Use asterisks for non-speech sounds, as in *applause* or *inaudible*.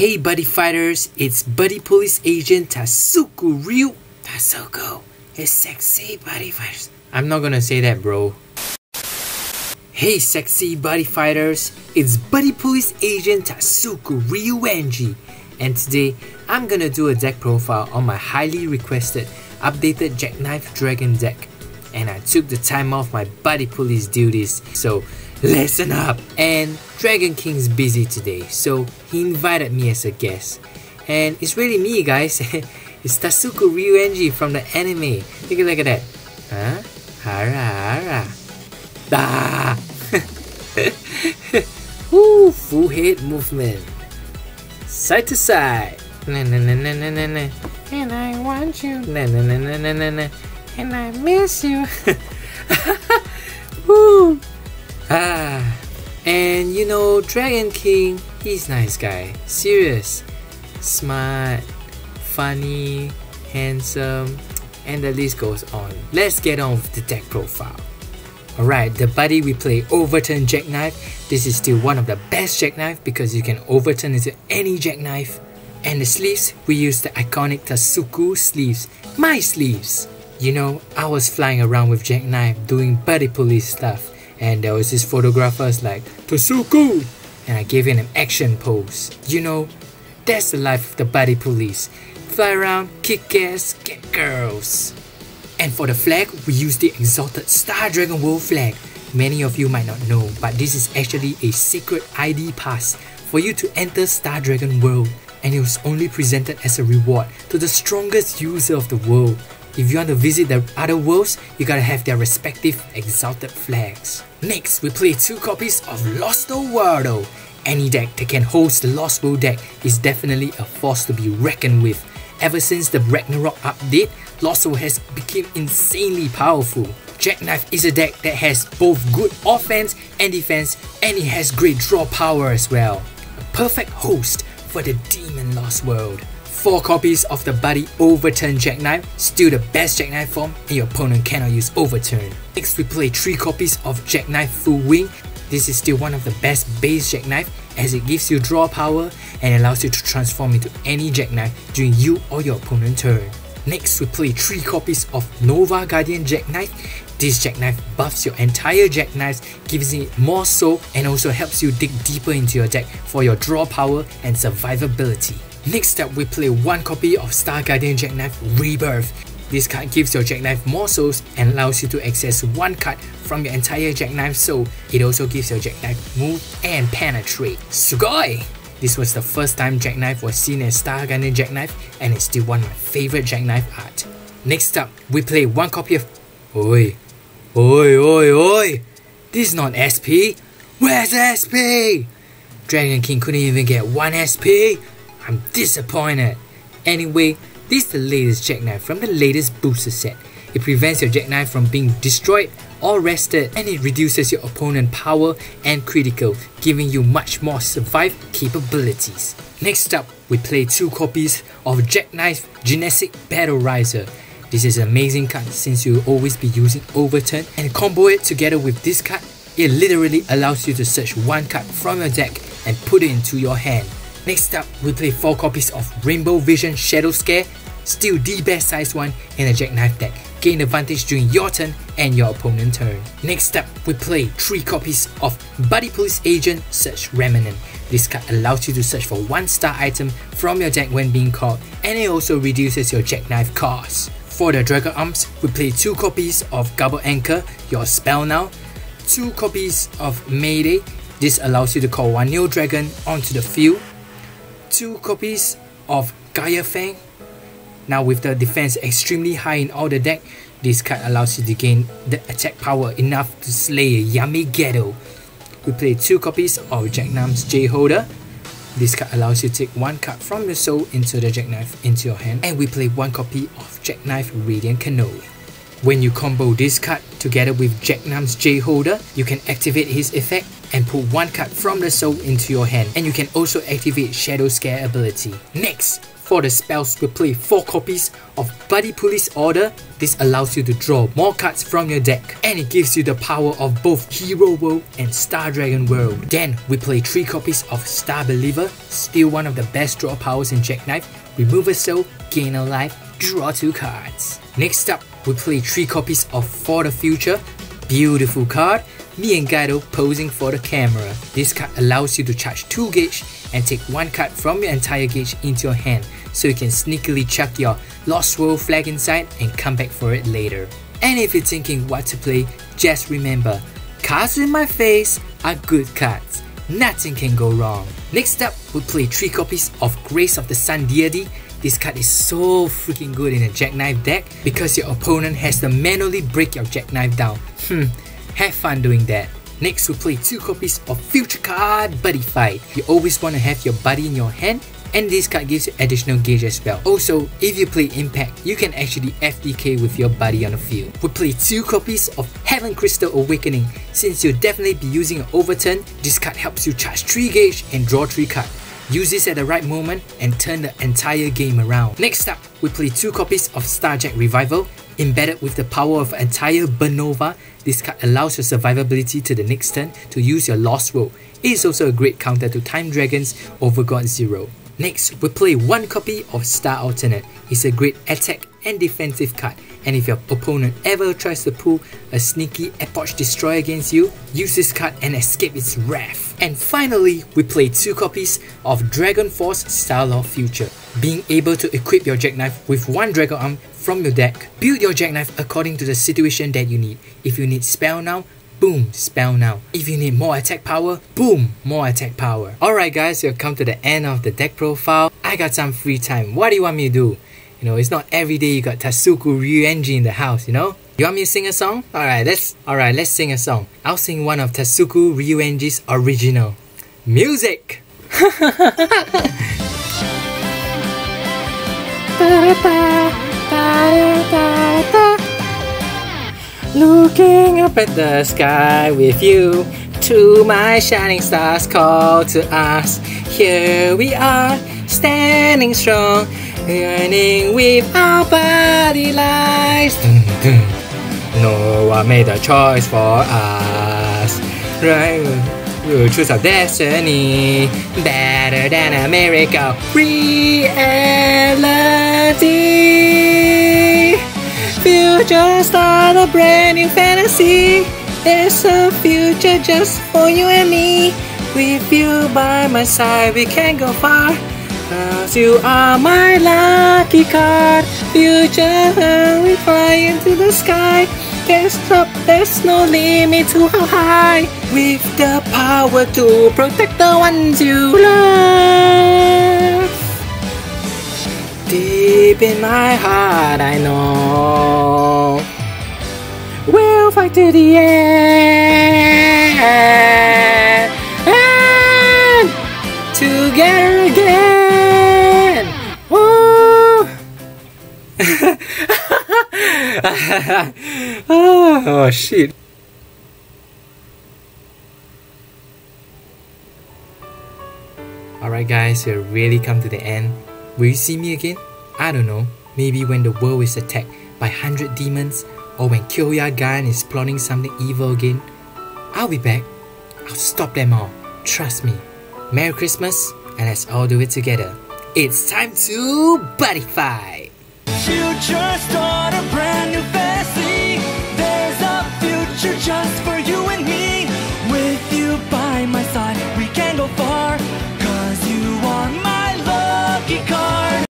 Hey buddy fighters, it's buddy police agent Tasuku Ryu. Tasuku is sexy buddy fighters. I'm not gonna say that bro. Hey sexy buddy fighters, it's buddy police agent Tasuku Ryuenji and today I'm gonna do a deck profile on my highly requested updated Jackknife Dragon deck and I took the time off my buddy police duties so listen up. And Dragon King's busy today so he invited me as a guest. And it's really me guys. *laughs* It's Tasuku Ryuenji from the anime. Take a look at that. Huh? Hara hara. Ah *laughs* Woo, full head movement. Side to side. Na na na na na na na. And I want you. Na na na na na na na. And I miss you. *laughs* Woo ah and you know Dragon King he's nice guy serious smart funny handsome and the list goes on let's get on with the deck profile Alright, the buddy we play Overturn Jackknife. This is still one of the best Jackknife because you can overturn into any Jackknife. And the sleeves, we use the iconic Tasuku sleeves, my sleeves. You know, I was flying around with Jackknife doing buddy police stuff and there was this photographer's like, Tasuku! And I gave him an action pose. You know, that's the life of the buddy police. Fly around, kick ass, get girls. And for the flag, we use the exalted Star Dragon World flag. Many of you might not know, but this is actually a secret ID pass for you to enter Star Dragon World and it was only presented as a reward to the strongest user of the world. If you want to visit the other worlds, you gotta have their respective exalted flags. Next, we play two copies of Lost World. Any deck that can host the Lost World deck is definitely a force to be reckoned with. Ever since the Ragnarok update, Lost World has become insanely powerful. Jackknife is a deck that has both good offense and defense and it has great draw power as well. A perfect host for the Demon Lost World. 4 copies of the Buddy Overturn Jackknife, still the best Jackknife form and your opponent cannot use Overturn. Next we play 3 copies of Jackknife Full Wing. This is still one of the best base Jackknife as it gives you draw power and allows you to transform into any Jackknife during you or your opponent's turn. Next, we play 3 copies of Nova Guardian Jackknife. This Jackknife buffs your entire Jackknives, gives it more soul and also helps you dig deeper into your deck for your draw power and survivability. Next up, we play 1 copy of Star Guardian Jackknife Rebirth. This card gives your Jackknife more souls and allows you to access one card from your entire Jackknife soul. It also gives your Jackknife move and penetrate. Sugoi! This was the first time Jackknife was seen as Star Guardian Jackknife and it's still one of my favorite Jackknife art. Next up, we play one copy of... Oi! Oi, oi, oi! This is not SP! Where's SP? Dragon King couldn't even get one SP? I'm disappointed. Anyway, this is the latest Jackknife from the latest booster set. It prevents your Jackknife from being destroyed or rested and it reduces your opponent power and critical, giving you much more survive capabilities. Next up, we play two copies of Jackknife Genetic Battle Riser. This is an amazing card since you'll always be using Overturn and combo it together with this card, it literally allows you to search one card from your deck and put it into your hand. Next up, we play 4 copies of Rainbow Vision Shadow Scare, still the best size one in a Jackknife deck. Gain advantage during your turn and your opponent's turn. Next up, we play 3 copies of Buddy Police Agent Search Remnant. This card allows you to search for 1 star item from your deck when being called and it also reduces your Jackknife cost. For the Dragon Arms, we play 2 copies of Gobble Anchor, your spell now, 2 copies of Mayday, this allows you to call one new Dragon onto the field, 2 copies of Gaia Fang. Now with the defense extremely high in all the deck, this card allows you to gain the attack power enough to slay Yamigedo. We play 2 copies of Jackknife's J Holder. This card allows you to take 1 card from your soul into the Jackknife into your hand and we play 1 copy of Jackknife Radiant Canoe. When you combo this card together with Jackknife's J Holder, you can activate his effect and put one card from the soul into your hand and you can also activate Shadow Scare ability. Next, For the spells, we play 4 copies of Buddy Police Order. This allows you to draw more cards from your deck and it gives you the power of both Hero World and Star Dragon World. Then we play 3 copies of Star Believer, still one of the best draw powers in Jackknife. Remove a soul, gain a life, draw 2 cards. Next up, we play 3 copies of For the Future, beautiful card me and Guido posing for the camera. This card allows you to charge 2 gauge and take 1 card from your entire gauge into your hand so you can sneakily chuck your Lost World flag inside and come back for it later. And if you're thinking what to play, just remember, cards in my face are good cards. Nothing can go wrong. Next up, we'll play 3 copies of Grace of the Sun Deity this card is so freaking good in a jackknife deck because your opponent has to manually break your jackknife down. Hmm, have fun doing that. Next, we play two copies of Future Card Buddy Fight. You always want to have your buddy in your hand and this card gives you additional gauge as well. Also, if you play Impact, you can actually FDK with your buddy on the field. We play two copies of Heaven Crystal Awakening. Since you'll definitely be using an overturn, this card helps you charge 3 gauge and draw 3 cards. Use this at the right moment and turn the entire game around. Next up, we play two copies of Starjack Revival. Embedded with the power of entire Bernova, this card allows your survivability to the next turn to use your Lost World. It is also a great counter to Time Dragons Overgod Zero. Next, we play one copy of Star Alternate. It's a great attack and defensive card and if your opponent ever tries to pull a sneaky Epoch Destroyer against you, use this card and escape its wrath. And finally, we play two copies of Dragon Force Style of Future. Being able to equip your Jackknife with one Dragon Arm from your deck. Build your Jackknife according to the situation that you need. If you need Spell now, boom, spell now. If you need more attack power, boom, more attack power. Alright guys, we've come to the end of the deck profile. I got some free time. What do you want me to do? You know, it's not every day you got Tasuku Ryuenji in the house, you know? You want me to sing a song? Alright, let's alright, let's sing a song. I'll sing one of Tasuku Ryuenji's original. Music! *laughs* Looking up at the sky with you, to my shining stars call to us. Here we are, standing strong Yearning with our body lies. No one made a choice for us. Right? We'll choose our destiny better than a miracle reality. Future start a brand new fantasy. There's a future just for you and me. With you by my side, we can go far. Cause you are my lucky card. Future we fly into the sky. There's no, there's no limit to how high. With the power to protect the ones you love. Deep in my heart I know. We'll fight to the end *laughs* oh shit. Alright guys, we have really come to the end. Will you see me again? I don't know. Maybe when the world is attacked by 100 demons or when Kyoya Gaen is plotting something evil again. I'll be back. I'll stop them all. Trust me. Merry Christmas and let's all do it together. It's time to buddy fight! Future start a brand new fantasy. There's a future just for you